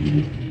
Yeah.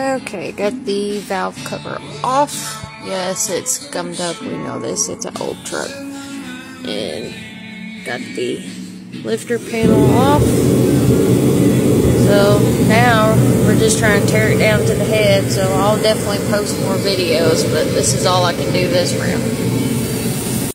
Okay, got the valve cover off. Yes, it's gummed up. We know this. It's an old truck. And got the lifter panel off. So now we're just trying to tear it down to the head. So I'll definitely post more videos, but this is all I can do this round.